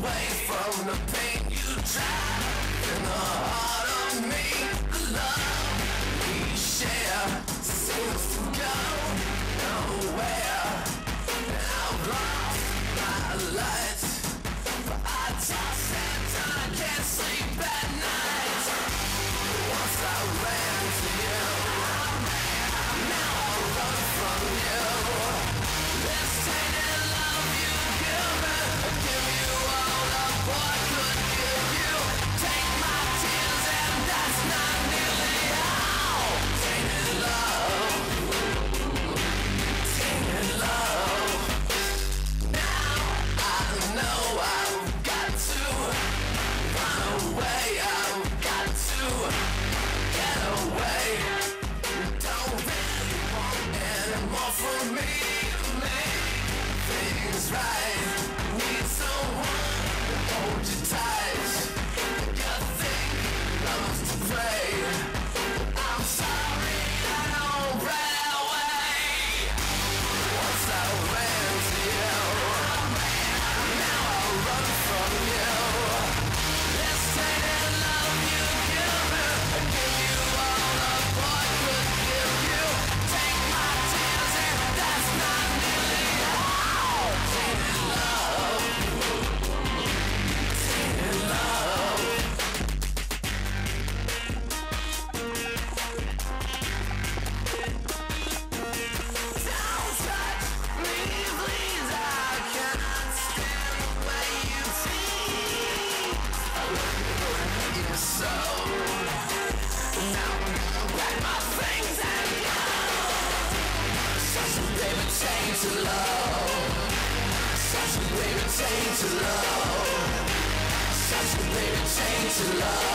away from the pain you drive in the heart of me. The love we share seems to go nowhere. And I've lost my light, but I toss and I can't sleep. taste love Such a baby. taste to love Such a baby. taste to love